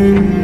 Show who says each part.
Speaker 1: you.